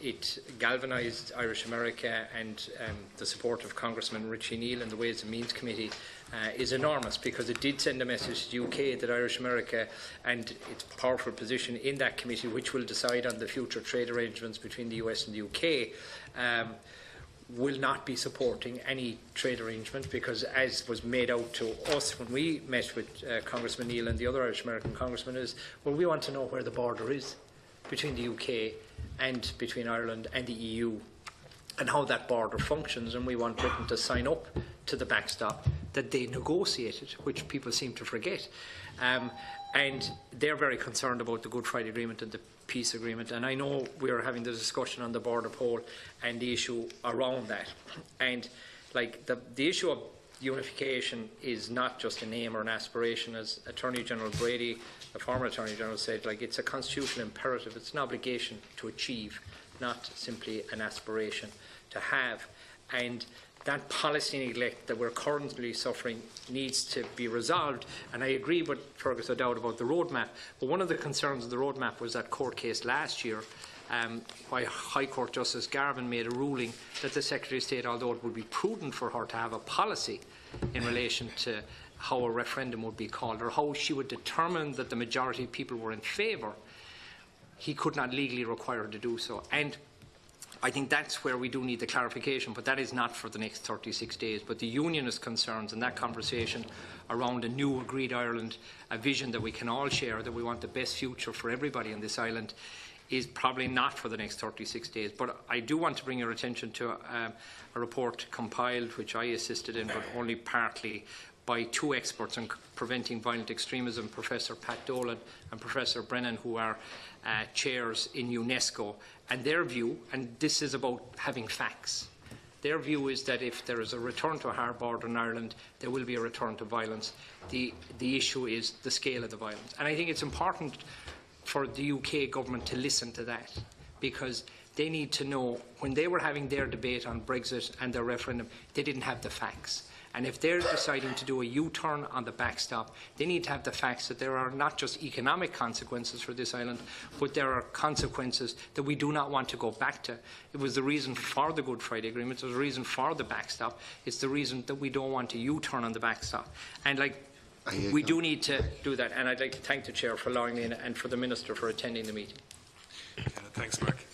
it galvanised Irish America and um, the support of Congressman Richie Neal and the Ways and Means Committee uh, is enormous because it did send a message to the UK that Irish America and its powerful position in that committee, which will decide on the future trade arrangements between the US and the UK, um, will not be supporting any trade arrangement because, as was made out to us when we met with uh, Congressman Neal and the other Irish American congressmen, is well, we want to know where the border is between the UK and between Ireland and the EU and how that border functions, and we want Britain to sign up to the backstop that they negotiated, which people seem to forget. Um, and they're very concerned about the Good Friday Agreement and the peace agreement. And I know we are having the discussion on the border poll and the issue around that. And like the, the issue of unification is not just a name or an aspiration, as Attorney General Brady, the former Attorney General, said. Like it's a constitutional imperative. It's an obligation to achieve, not simply an aspiration to have. And that policy neglect that we're currently suffering needs to be resolved. And I agree with Fergus O'Dowd about the roadmap. But one of the concerns of the roadmap was that court case last year, um, why High Court Justice Garvin made a ruling that the Secretary of State, although it would be prudent for her to have a policy in relation to how a referendum would be called or how she would determine that the majority of people were in favour, he could not legally require her to do so. And I think that's where we do need the clarification, but that is not for the next 36 days. But the unionist concerns and that conversation around a new agreed Ireland, a vision that we can all share, that we want the best future for everybody on this island, is probably not for the next 36 days. But I do want to bring your attention to um, a report compiled, which I assisted in, but only partly, by two experts on preventing violent extremism, Professor Pat Dolan and Professor Brennan, who are uh, chairs in UNESCO. And their view, and this is about having facts, their view is that if there is a return to a hard border in Ireland, there will be a return to violence. The, the issue is the scale of the violence. And I think it's important for the UK government to listen to that because they need to know when they were having their debate on Brexit and their referendum, they didn't have the facts. And if they're deciding to do a U-turn on the backstop, they need to have the facts that there are not just economic consequences for this island, but there are consequences that we do not want to go back to. It was the reason for the Good Friday Agreement. It was the reason for the backstop. It's the reason that we don't want a U-turn on the backstop. And like we do need to do that. And I'd like to thank the Chair for allowing me and for the Minister for attending the meeting. Uh, thanks, Mark.